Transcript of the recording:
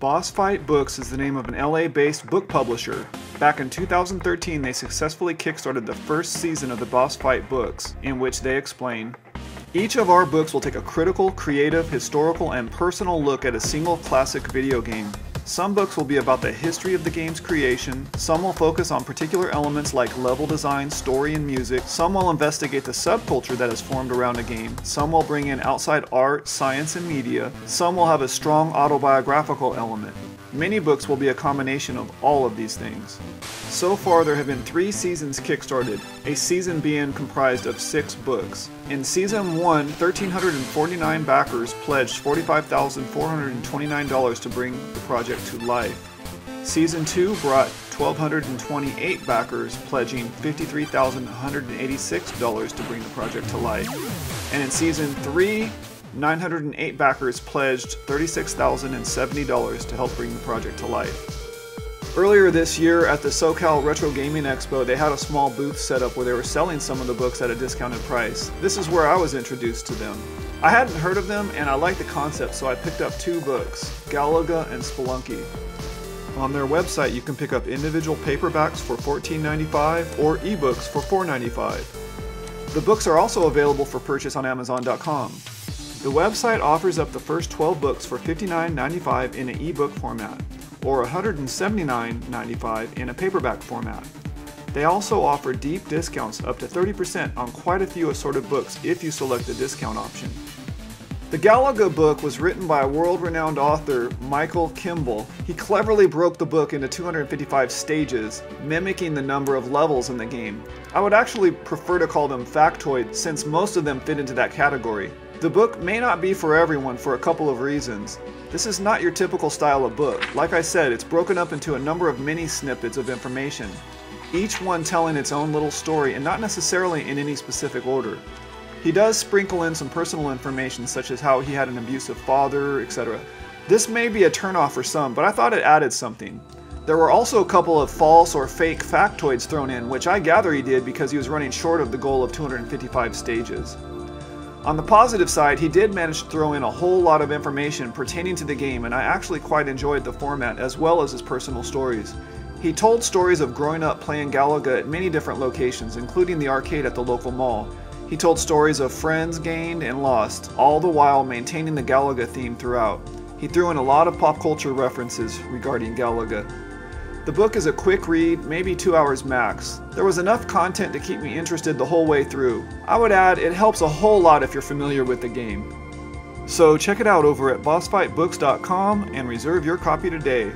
Boss Fight Books is the name of an LA based book publisher. Back in 2013, they successfully kickstarted the first season of the Boss Fight books, in which they explain each of our books will take a critical, creative, historical, and personal look at a single classic video game. Some books will be about the history of the game's creation, some will focus on particular elements like level design, story, and music, some will investigate the subculture that has formed around a game, some will bring in outside art, science, and media, some will have a strong autobiographical element. Many books will be a combination of all of these things. So far, there have been three seasons kickstarted, a season being comprised of six books. In season 1, 1,349 backers pledged $45,429 to bring the project to life. Season 2 brought 1,228 backers pledging $53,186 to bring the project to life. And in Season 3, 908 backers pledged $36,070 to help bring the project to life. Earlier this year at the SoCal Retro Gaming Expo, they had a small booth set up where they were selling some of the books at a discounted price. This is where I was introduced to them. I hadn't heard of them and I liked the concept, so I picked up two books, Galaga and Spelunky. On their website, you can pick up individual paperbacks for $14.95 or ebooks for $4.95. The books are also available for purchase on Amazon.com. The website offers up the first 12 books for $59.95 in an ebook format or $179.95 in a paperback format. They also offer deep discounts up to 30% on quite a few assorted books if you select the discount option. The Galaga book was written by world-renowned author Michael Kimball. He cleverly broke the book into 255 stages, mimicking the number of levels in the game. I would actually prefer to call them factoids since most of them fit into that category. The book may not be for everyone for a couple of reasons. This is not your typical style of book. Like I said, it's broken up into a number of mini snippets of information, each one telling its own little story and not necessarily in any specific order. He does sprinkle in some personal information such as how he had an abusive father, etc. This may be a turnoff for some, but I thought it added something. There were also a couple of false or fake factoids thrown in, which I gather he did because he was running short of the goal of 255 stages. On the positive side, he did manage to throw in a whole lot of information pertaining to the game, and I actually quite enjoyed the format as well as his personal stories. He told stories of growing up playing Galaga at many different locations, including the arcade at the local mall. He told stories of friends gained and lost, all the while maintaining the Galaga theme throughout. He threw in a lot of pop culture references regarding Galaga. The book is a quick read, maybe two hours max. There was enough content to keep me interested the whole way through. I would add, it helps a whole lot if you're familiar with the game. So check it out over at bossfightbooks.com and reserve your copy today.